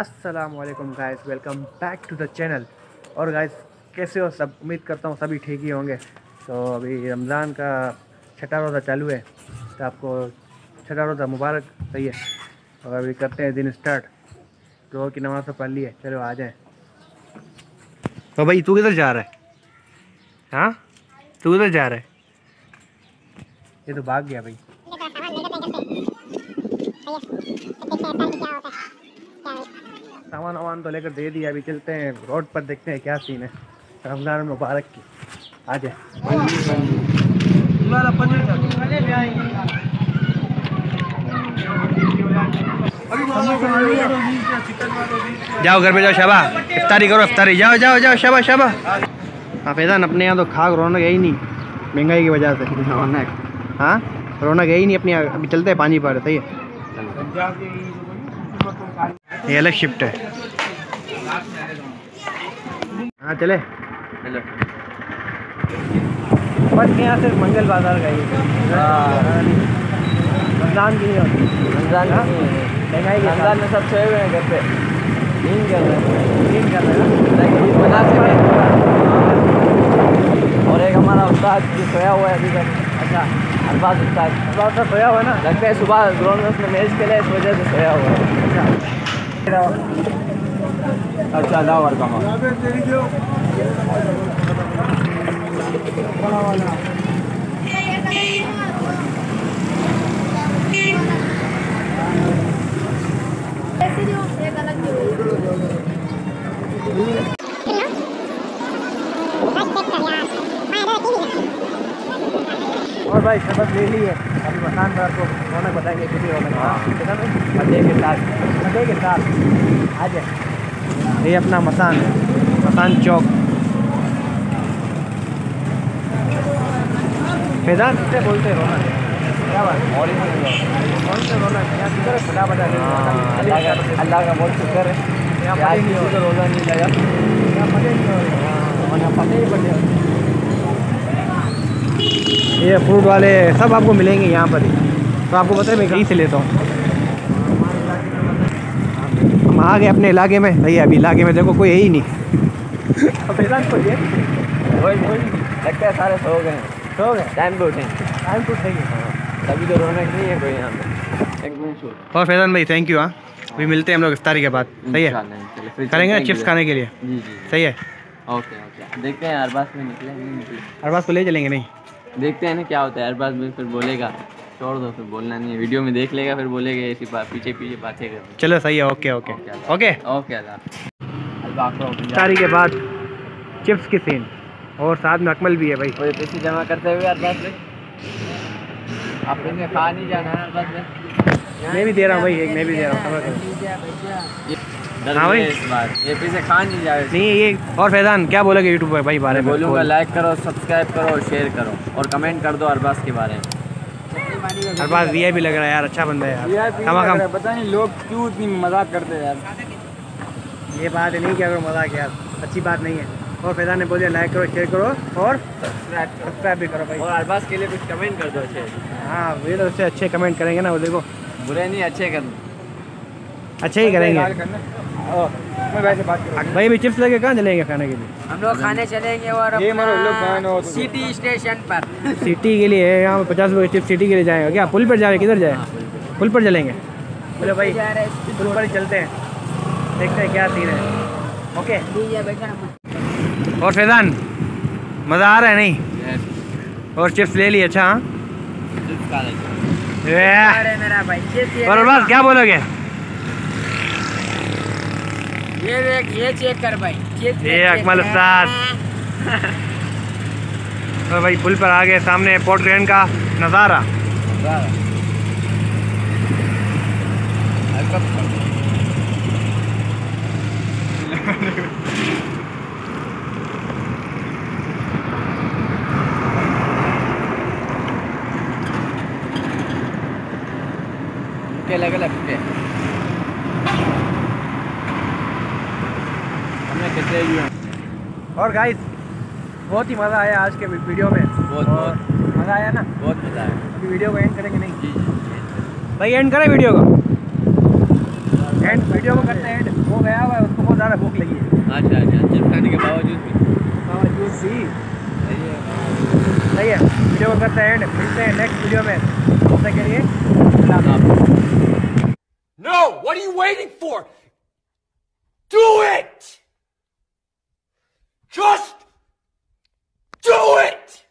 अस्सलाम वालेकुम guys welcome back to the channel और गाइस कैसे हो सब? उम्मीद करता हूँ सभी ठीक ही होंगे। तो अभी रमज़ान का छठा रोज़ा चालू है। तो आपको छठा रोज़ा मुबारक सही है और अभी करते हैं दिन स्टार्ट रोज़ की नमाज़ तो पढ़ ली है। चलो, आ जाए। तो भाई, तू किधर जा रहा है? हाँ? तू किधर जा रहा है? ये तो भाग गया भाई। सामान वामान तो लेकर दे दिया अभी चलते हैं रोड पर देखते हैं क्या सीन है। रमज़ान मुबारक की। आ जाए जाओ घर पे जाओ शबा। इफ्तारी करो इफ्तारी। जाओ जाओ जाओ शाबा शाबा। हाँ फैजान अपने यहाँ तो खाक रौनक है ही नहीं महँगाई की वजह से। रौनक हाँ? रौनक है ही नहीं अपने यहाँ। अभी चलते हैं पानी पर सही है? ये अलग शिफ्ट है। हाँ चले। हेलो बट यहाँ सिर्फ़ मंगल बाज़ार का ही रमज़ान की नहीं होती रमज़ान हाँ? है महँगाई रमज़ान में सब सोए हुए हैं घर पे। नींद कर रहे हैं। नींद कर रहे हैं सके और एक हमारा उस्ताद जो सोया हुआ है अभी तक। अच्छा अरबाज उस्ताद। थोड़ा सा सोया हुआ है ना? लगता है सुबह ग्राउंड में उसने मैच खेला है इस वजह से सोया हुआ है। अच्छा। लाओ और कमा और भाई शपथ ले ली है अभी मकान आपको रौनक बताएँगे कितनी रौनक है। हाँ, देखा ना? मज़े के साथ। आ जाए। ये अपना मसान है। मकान चौक। फैजान किससे बोलते हैं रौनक क्या बात और। कौन से किधर है बता बता अल्लाह का बहुत शुक्र है। यहाँ नहीं हो लगा यहाँ हो हाँ, पता ही ये फ्रूट वाले सब आपको मिलेंगे यहाँ पर ही। तो आपको पता है मैं कहीं से लेता हूँ। हम आ गए अपने इलाके में। भैया अभी इलाके में देखो कोई है ही नहीं। लगता है सारे सो गए। सो गए? टाइम पे उठे टाइम टू सही तभी तो रौनक नहीं है कोई यहाँ पे। एक मिनट और फैजान भाई थैंक यू हाँ। अभी मिलते हैं हम लोग इफ्तारी के बाद। सही है? करेंगे ना चिप्स खाने के लिए? जी जी सही है? Okay okay. देखते हैं अरबाज में निकले नहीं निकले। अरबाज को ले चलेंगे नहीं? देखते हैं ना क्या होता है। अरबाज में फिर बोलेगा। छोड़ दो फिर बोलना नहीं है। वीडियो में देख लेगा फिर बोलेगा ऐसी बात पीछे पीछे बातें कर चलो सही है ओके ओके ओके। ओके। इफ्तारी के बाद चिप्स की सीन और साथ में अकमल भी है भाई। पैसे जमा करते हुए अरबाज में। खा नहीं जाना है अरबाज में? मैं भी दे रहा हूँ भाई एक मैं भी दे रहा हूँ समझ हाँ भाई। इस बार। ये पैसे खा नहीं जाए। नहीं ये और फैजान क्या बोलोगे यूट्यूब पर भाई बारे में? बोलूँगा लाइक करो सब्सक्राइब करो शेयर करो। और कमेंट कर दो अरबाज के बारे में। अरबाज वी भी लग रहा है यार अच्छा बंदा है यार। कमा कम पता नहीं लोग क्यों इतनी मज़ाक करते हैं यार। ये बात नहीं क्या करो मज़ाक यार अच्छी बात नहीं है। और फैजान ने बोल दिया लाइक करो शेयर करो और सब्सक्राइब भी करो भाई। और अरबाज के लिए कुछ कमेंट कर दो अच्छे। हाँ वे तो उससे अच्छे कमेंट करेंगे ना वो देखो। बुरे नहीं अच्छे कर अच्छे ही करेंगे। भाई भी चिप्स लेके कहाँ चलेंगे खाने के लिए? हम लोग खाने चलेंगे और अपना सिटी स्टेशन पर। सिटी के लिए यहाँ पे पचास रुपये चिप्स सिटी के लिए जाएँगे। क्या पुल पर जाए किधर जाए? पुल पर। चलेंगे। बोले भाई पुल पर चलते हैं। देखते हैं क्या सीन है। ओके। और फैजान मज़ा आ रहा है नहीं? और चिप्स ले लिए अच्छा हाँ? मेरा भाई। और बस क्या बोलोगे? ये देख ये चेक कर भाई। ये ये अकमल उस्ताद। और भाई पुल पर आ गए सामने पोर्ट ट्रेन का नज़ारा। अलग अलग के हमने कितने लिए और गाइस बहुत ही मज़ा आया आज के वीडियो में। बहुत, और बहुत। मज़ा आया ना? बहुत मज़ा आया। अभी वीडियो को एंड करेंगे नहीं? जी जी भाई एंड करें वीडियो को। एंड वीडियो को करते हैं एंड वो गया हुआ है उसको बहुत ज़्यादा भूख लगी है। अच्छा अच्छा चिप्स खाने के बावजूद भी। बावजूद भी। सही है। वीडियो को करते हैं एंड मिलते हैं नेक्स्ट वीडियो में। तब तक के लिए अल्लाह हाफ़िज़। No! What are you waiting for? Do it! Just do it!